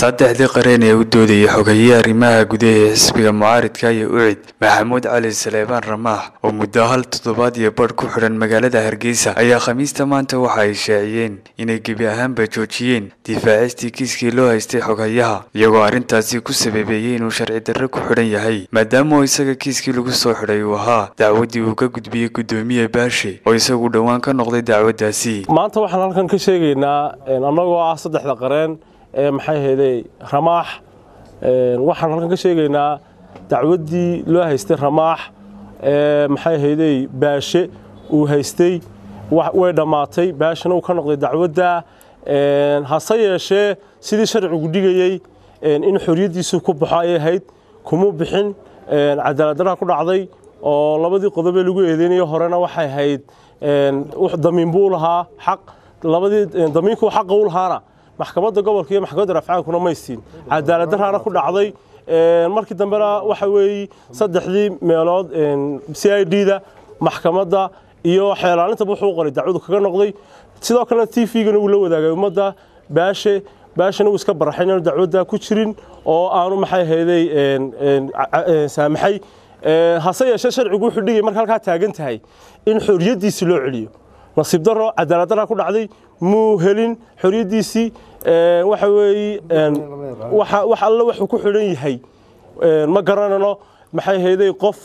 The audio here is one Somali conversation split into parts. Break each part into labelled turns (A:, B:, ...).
A: saddexdii qareen ee u doodayay xogeeyihii arrimaha gudaha ee xisbiga mucaaridka iyo ucid maxamuud cali saleebaan ramaax oo muddo hal toddobaad iyo badh ku xidhan magaalada hargeysa ayaa khamiista maanta waxa ay shaaciyeen inay gebi ahaanba joojiyeen difaacistii kiiskii loo haystay xogeeyaha iyagoo arrintaasi ku sababeeyey inuu sharci darre ku xidhan yahay maadaama oo isaga kiiskii lagu soo xidhay uu ahaa dacwaddii uu ka gudbiyey guddoomiye baashe oo isagu dhowaan ka noqday dacwaddaasi.
B: Maanta waxaan halkan ka sheegaynaa annagoo ah saddexda qareen ee maxay hayday ramaax. Waxaan halkan ka sheegaynaa dacwaddii loo haystay ramaax. Maxay hayday baashe uu haystay way dhammaatay baashana uu ka noqday dacwadda. Hase yeeshee sidii sharcigu dhigayey in xoriyaddiisu ku baxo ayay ahayd kuma bixin cadaaladdarra ku dhacday oo labadii qodobee lagu eedeynayo horena waxay ahayd damiin buu lahaa xaq labadii damiinkuu xaqa u lahaana maxkamadda gobolka iyo maxkamadda rafcaankuna maysiin cadaaladdarraana ku dhacday. Markii dambena waxa weeye saddexdii meelood c i d da maxkamadda iyo xeelaalintaba wuxuu qoray dacwadu kaga noqday. Sidoo kalena t v-gana wuu la wadaagay ummadda. Baashe baashana wuu iska baraxay inaanu dacwadda ku jirin oo aanu maxay hayday saamaxay. Hase yeeshee sharcigu wuxuu dhigay marka halkaa taagan tahay in xoriyaddiisi loo celiyo nasiib daro cadaaladdarra ku dhacday muu helin xoriyaddiisii waxa weeye wax alle wuxuu ku xidhan yahay ma garanano maxay hayday qof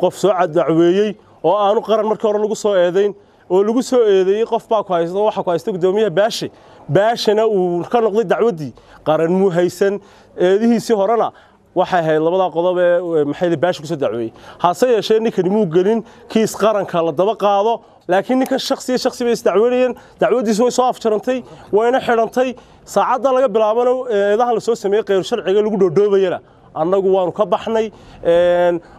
B: qof soo dacweeyey oo aanu qaran markii hore lagu soo eedayn oo lagu soo eedeeyey qof baa ku haysta waxa ku haysta guddoomiyaha baashe. Baashana uu ka noqday dacwaddii qaran muu haysan eedihiisii horena waxay ahayd labadaa qodob ee maxay baasha ku soo dacweeyey. Hase yeeshee ninkani muu gelin kiis qaranka la daba qaado laakiin ninkan shaksiya shaksi bay isdacweynayeen. Dacwaddiisu way soo afjarantay wayna xidhantay. Saacadda laga bilaabana eedahan la soo sameeyey khayr sharciga lagu dhoodhoobayana annagu waanu ka baxnay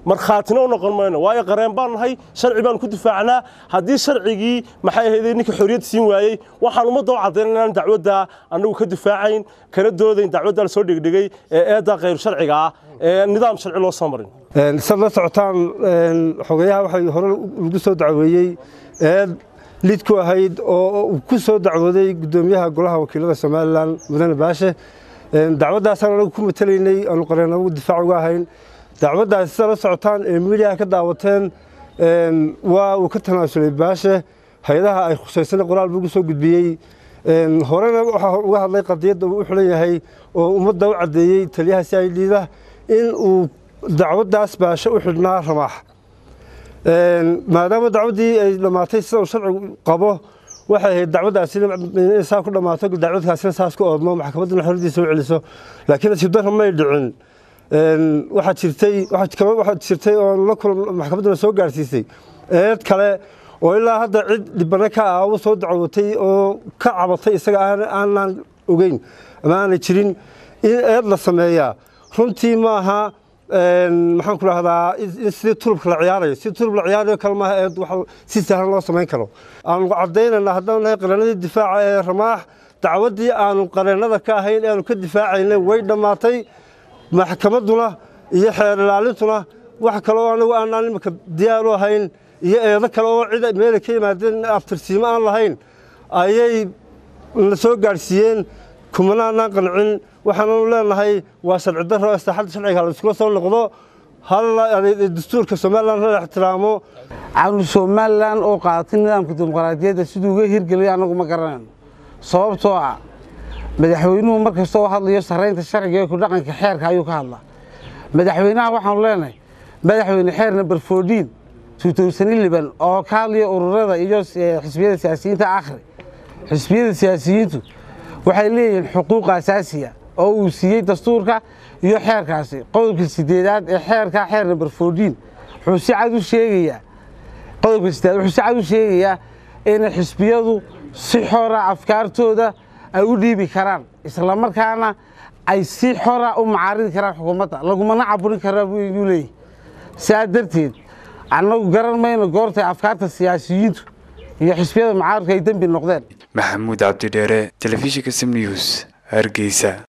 B: markhaatina u noqon mayno. Waayo qareen baan nahay sharci baanu ku difaacnaa haddii sharcigii maxay ahayd ninka xorriyad siin waayey waxaan ummadda u caddayn inaan dacwadda annagu ka difaacayn kana doodayn dacwadda la soo dhigdhigay ee eedda khayr sharciga ah ee nidaam sharci loo soo marin.
C: Sad la socotaan xogeyaha waxay hore lagu soo dacweeyey eed lid ku ahayd oo ku soo dacwooday guddoomiyaha golaha wakiilada somalilan mudane baashe dacwaddaasaan anagu ku matelaynay aanu qareen anagu difaac uga ahayn. Dacwaddaasi sida la socotaan ee miidiyaha ka daawateen waa uu ka tanaasulay baashe hay'adaha ay khusaysana qoraal buu ugu soo gudbiyey. Horena waxaa uga hadlay qadiyadda uu u xulan yahay oo ummadda u caddeeyey taliyaha si ay dhiida in uu dacwaddaas baashe u xidhnaa ramaax maadaama dacwaddii ay dhammaatay sida uu sharcigu qabo waxay ahayd dacwaddaasina saa ku dhammaato dacwadkaasina saas ku oodmo maxkamadduna xorriyaddiisa u celiso. Laakiin nasiib darra may dhicin. Waxaa jirtay waxaa jirtay oo la kulan maxkamadduna soo gaarsiisay. Eed kale oo ilaa hadda cid dhibano ka ah u soo dacwootay oo ka cabatay isaga aanaan ogeyn ama aanay jirin in eed la sameeyaa. Runtii ma aha maxaan ku dhahdaa in sidii tulubka la ciyaarayo. Sidii tulub la ciyaarayo kale maaha eed wax si sahlan loo samayn karo. Aanu caddaynayna haddaan nahay qareenadii difaaca ee ramaax dacwaddii aanu qareennada ka ahayn ee aanu ka difaacaynay way dhammaatay. Maxkamadduna iyo xeer ilaalintuna wax kale oo anagu aanaan imika diyaar ahayn iyo eedo kale oo cid meela ka yimaadeen abtirsiimo aan lahayn ayay na soo gaadhsiiyeen kumana aanaan qancin waxaananu leenahay waa sharci darro istaaxadda sharciga la iskula soo noqdo. Dastuurka somalilan la ixtiraamo.
D: Caanu somalilan oo qaadatay nidaamka dimuqraadiyadda siduu uga hirgelay annagu ma garanayno sababtoo ah madaxweynuhu mar kasta oo hadlayo sarraynta sharciga ee ku dhaqanka xeerka ayuu ka hadlaa. Madaxweynaha waxaanu leenahay madaxweyne xeer number fourteen tuutowsaniliban oo ka hadlaya ururada iyo xisbiyada siyaasiyiinta akhri xisbiyada siyaasiyiintu waxay leeyihiin xuquuq asaasiya oo uu siiyey dastuurka iyo xeerkaasi. Qodobka sideedaad ee xeerka xeer number fourteen wuxuu si cad u sheegayaa qodobka sideedaad wuxuu si cad u sheegayaa in xisbiyadu si xora afkaartooda ay u dhiibi karaan isla markaana ay si xora u macaaridi karaan xukuumadda. Lagumana caburin karaa buu leeyahy saa darteed annagu garan mayno goortay afkaarta siyaasiyiintu يحسبيه معارك يدنبي النقدان محمود
A: عبد الدارة تلفيشك اسم نيوز أرقيسة